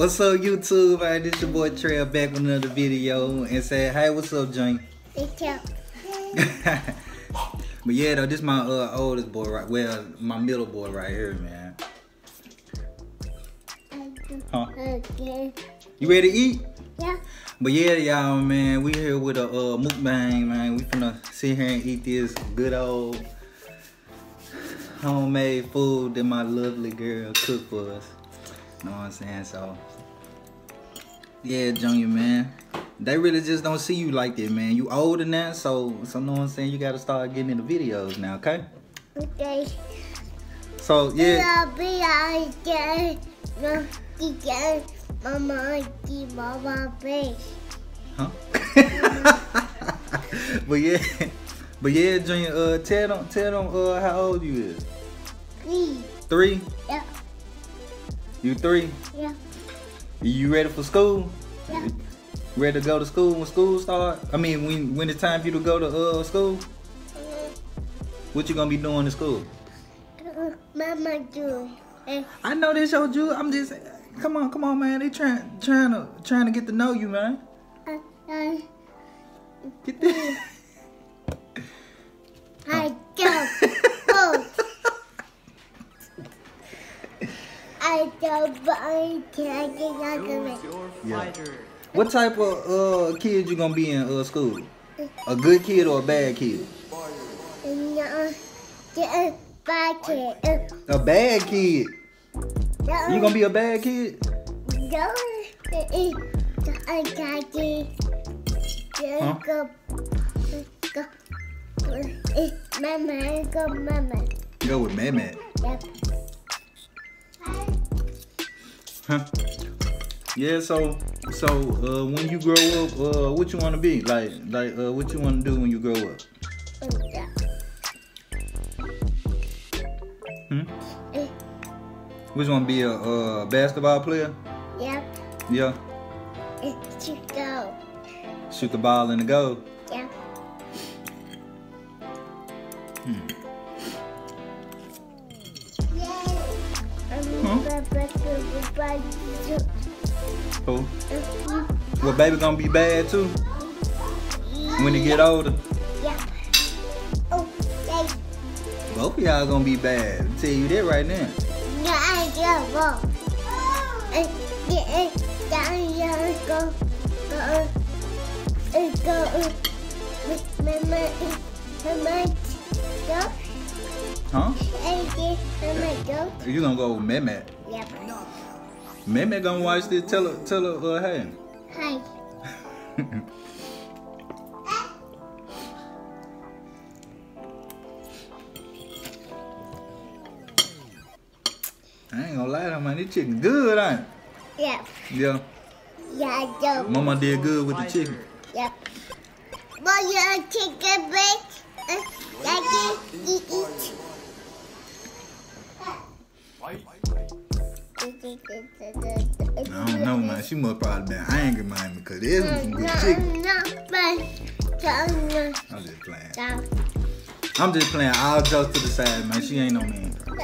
What's up, YouTube? Hey, this your boy Trell back with another video and say, hey, what's up, Johnny? It's up. but yeah, though, this my uh, oldest boy, right? Well, my middle boy right here, man. Huh? You ready to eat? Yeah. But yeah, y'all, man, we here with a uh, mukbang, man. We finna sit here and eat this good old homemade food that my lovely girl cooked for us. You Know what I'm saying? So, yeah, Junior, man. They really just don't see you like that, man. You older now, so, so know what I'm saying? You gotta start getting in the videos now, okay? Okay. So, yeah. I'll be out there. No, you get Mama, give Mama face. Huh? but yeah, but yeah, Junior, uh, tell them, tell them, uh, how old you is. Three. Three? Yeah. You three? Yeah. You ready for school? Yeah. Ready to go to school when school start? I mean, when when it's time for you to go to uh school? What you gonna be doing in school? Uh, Mama do. Eh, I know this your Jew. I'm just, come on, come on, man. They trying trying to trying to get to know you, man. uh, uh, Get this. I don't. I don't, but I can't get out of it. Choose your Yeah. What type of uh kid you gonna be in uh school? A good kid or a bad kid? No, get a bucket. A bad kid. No, You gonna be a bad kid? no, I got it. Huh? Go, go, mama, go, mama. Go with Mehmet. Yep. Huh? Yeah, so so uh, when you grow up, uh, what you wanna be? Like like uh, what you wanna do when you grow up? Hmm? Which one be a uh, basketball player? Yep. Yeah. To go. Shoot the ball in the goal. Yep. Hmm. Who? Well, baby gonna be bad too when he get older. Yep. Oh, they Both of y'all gonna be bad. I'll tell you that right now. got go. And get down here, go, go, and go. Mama, mama, go. Huh? And get mama, go. You gonna go with Mehmet. Yep. Mehmet gonna watch this. Tell her, tell her, uh, hey. Hi. I ain't gonna lie to man. This chicken good, ain't it? Yep. Yeah. Yeah, I do. Mama did good with the chicken. Yep. But you take a break. Uh, like She must probably been angry, man, because this was some good chicken. I'm just playing. I'm just playing. All jokes to the side, man. She ain't no man. Uh,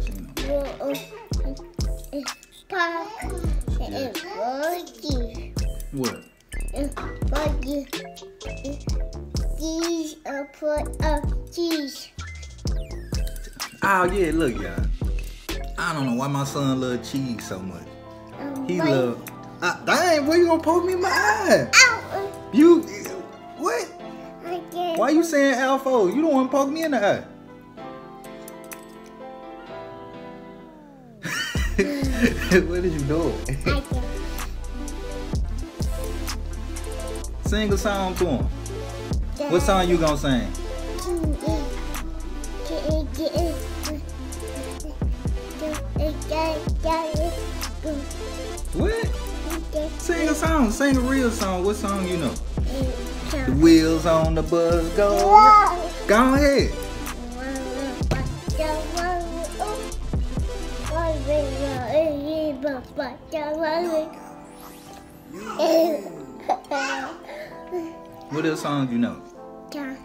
She ain't no- uh, uh, and buggy. What? Cheese, put up cheese. Oh yeah, look, y'all. I don't know why my son love cheese so much. Um, He love. Ah, dang, where you gonna poke me in my eye? Ow! You what? Why you saying Alpha? You don't want to poke me in the eye. what is you doing? I. Sing a song to him. What song you gonna sing? What? Sing a song. Sing a real song. What song you know? The wheels on the bus go. Go ahead. What other song you know? Yeah.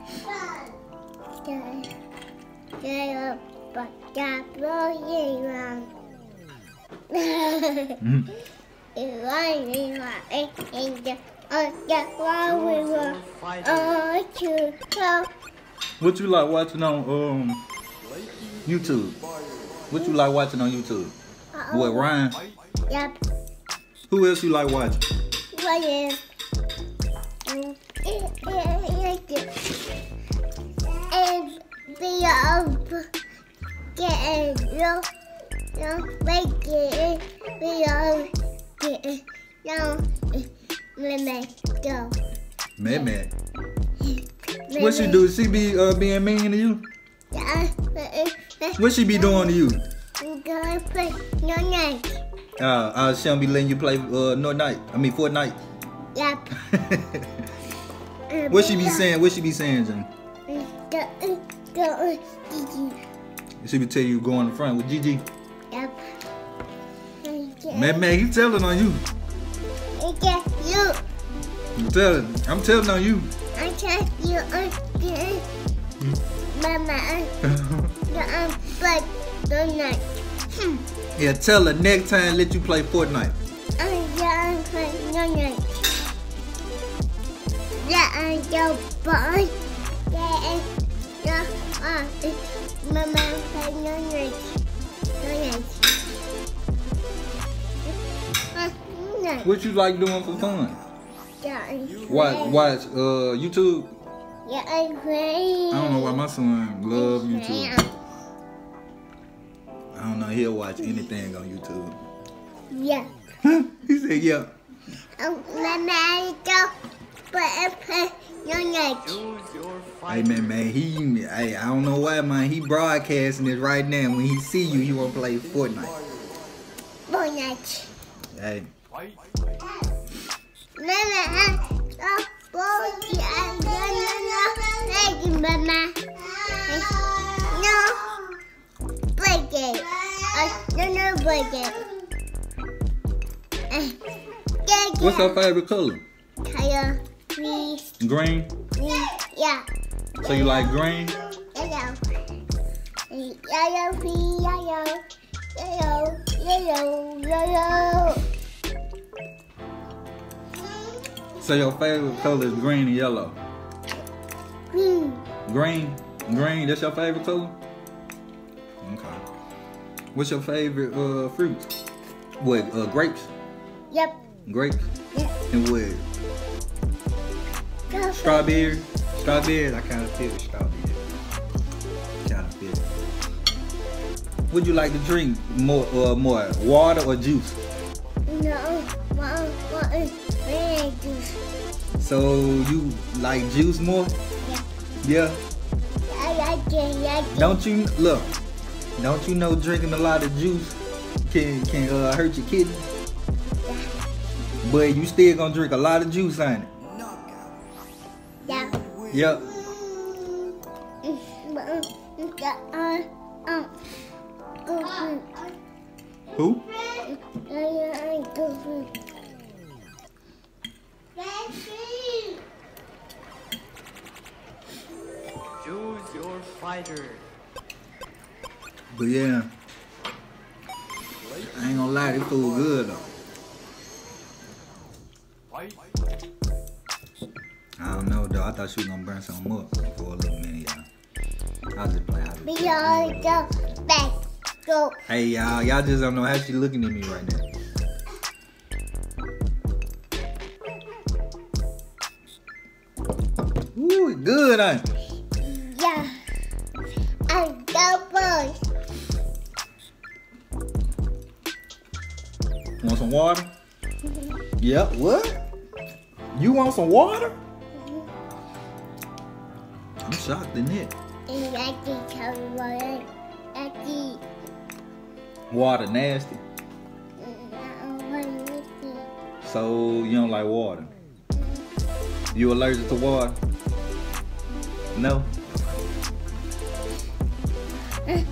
It's raining in the on the wall we were on to go. What you like watching on um YouTube? What you like watching on YouTube? What Ryan? Yep. Who else you like watching? What is? And be up. Get no, no, make it. Be up. Get no, let me go. Man, man. What she do? She be uh, being mean to you? Yeah. What she be doing to you? Go play no night. Uh, uh, she don't be letting you play uh, no night. I mean Fortnite. Yep. what she be saying? What she be saying, Jen? Go, go, Gigi. She be telling you go on the front with Gigi. Man, man, he telling on you. Okay, you. I'm telling. I'm telling on you. I tell you again. Mama, I'm but don't night. yeah, tell her next time let you play Fortnite. I'm young, but no night. Yeah, I'm your boy. Yeah, yeah, uh, Mama, but no night. No What you like doing for fun? Yeah, Watch, watch uh, YouTube. Yeah, I'm great. I don't know why my son love YouTube. I don't know. He'll watch anything on YouTube. Yeah. he said, "Yeah." Um, Mama, go. But I play no. Hey man, man, he, hey, I don't know why, man. He broadcasting this right now. When he see you, he wanna play Fortnite. Fortnite. Hey, Mama, no. Break it. No, no, break it. What's your favorite color? Color, Green. please, yeah. So you like green? Yellow. Yellow, yellow. Yellow, yellow, yellow. So your favorite color is green and yellow. Green. Green, green. That's your favorite color. Okay. What's your favorite uh fruit? What? Uh, grapes. Yep. Grapes. Yep. And what? Strawberry. Strawberry. I kind of feel strawberry. Kind of feel. Would you like to drink more? Uh, more water or juice? No. So you like juice more? Yeah. Yeah. I like it, like it. Don't you look? Don't you know drinking a lot of juice can can uh, hurt your kidney? But you still gonna drink a lot of juice, on it? Yeah. Yep. Who? Choose your fighter. But yeah, I ain't gonna lie, this food good though. I don't know though. I thought she was gonna burn something up for a little minute, y'all. I was just playing. I was We just all playing. go back. Go. Hey y'all, y'all just don't know how she looking at me right now. Ooh, good, ain't some water? Yep. What? You want some water? I'm shocked in it. And I can tell you what I I can. Water nasty. Mm, so you don't like water? You allergic to water? No.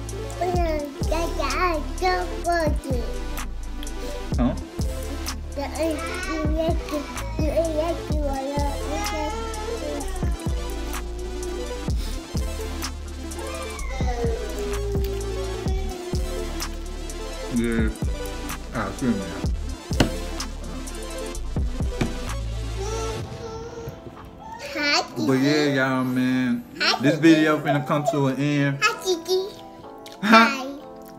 I go first. Huh? Yeah. Ah, film ya. But yeah, y'all, man. Hi, this video finna come to an end. Hi, Hi.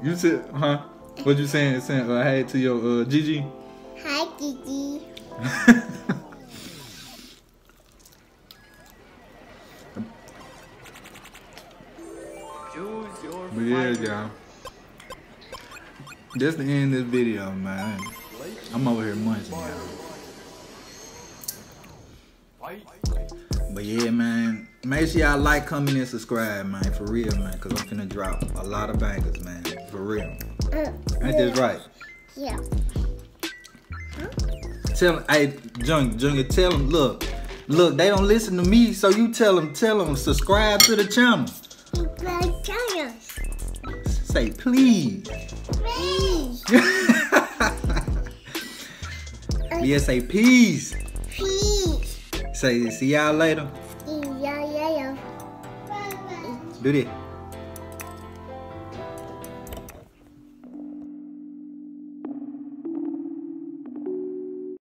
You said, huh? What you saying? Saying, uh, hey to your uh, Gigi. Gigi. But yeah, y'all. That's the end of this video, man. I'm over here munching, y'all. But yeah, man. Make sure y'all like, comment, and subscribe, man. For real, man. Because I'm finna drop a lot of bangers, man. For real. Ain't this right? Yeah. Tell them, hey, Jung, Junior, tell them, look, look, they don't listen to me, so you tell them, tell them, subscribe to the channel. Subscribe channel. Say please. Please. yeah, say peace. Peace. Say, see y'all later. Yeah, yeah, yeah. Do this.